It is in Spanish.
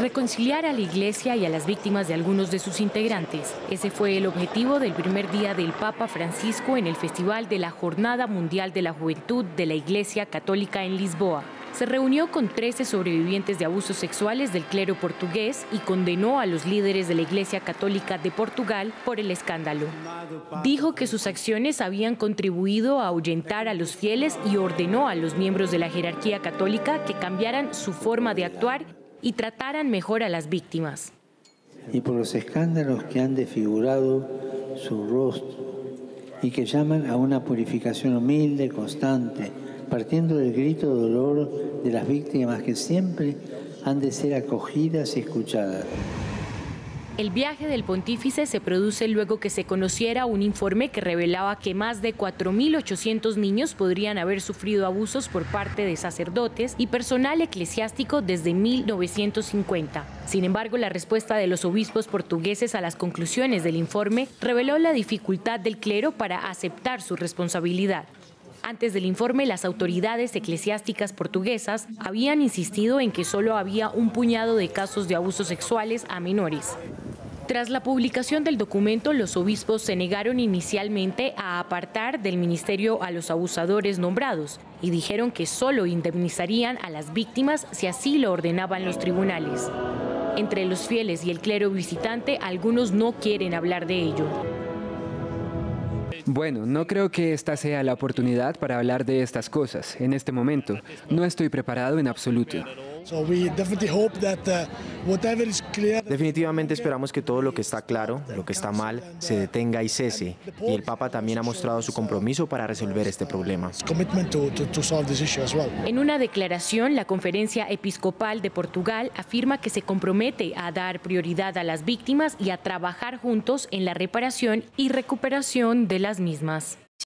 reconciliar a la Iglesia y a las víctimas de algunos de sus integrantes. Ese fue el objetivo del primer día del Papa Francisco en el Festival de la Jornada Mundial de la Juventud de la Iglesia Católica en Lisboa. Se reunió con 13 sobrevivientes de abusos sexuales del clero portugués y condenó a los líderes de la Iglesia Católica de Portugal por el escándalo. Dijo que sus acciones habían contribuido a ahuyentar a los fieles y ordenó a los miembros de la jerarquía católica que cambiaran su forma de actuar y trataran mejor a las víctimas. Y por los escándalos que han desfigurado su rostro y que llaman a una purificación humilde, constante, partiendo del grito de dolor de las víctimas que siempre han de ser acogidas y escuchadas. El viaje del pontífice se produce luego que se conociera un informe que revelaba que más de 4.800 niños podrían haber sufrido abusos por parte de sacerdotes y personal eclesiástico desde 1950. Sin embargo, la respuesta de los obispos portugueses a las conclusiones del informe reveló la dificultad del clero para aceptar su responsabilidad. Antes del informe, las autoridades eclesiásticas portuguesas habían insistido en que solo había un puñado de casos de abusos sexuales a menores. Tras la publicación del documento, los obispos se negaron inicialmente a apartar del ministerio a los abusadores nombrados y dijeron que solo indemnizarían a las víctimas si así lo ordenaban los tribunales. Entre los fieles y el clero visitante, algunos no quieren hablar de ello. Bueno, no creo que esta sea la oportunidad para hablar de estas cosas en este momento. No estoy preparado en absoluto. Definitivamente esperamos que todo lo que está claro, lo que está mal, se detenga y cese. Y el Papa también ha mostrado su compromiso para resolver este problema. En una declaración, la Conferencia Episcopal de Portugal afirma que se compromete a dar prioridad a las víctimas y a trabajar juntos en la reparación y recuperación de las mismas.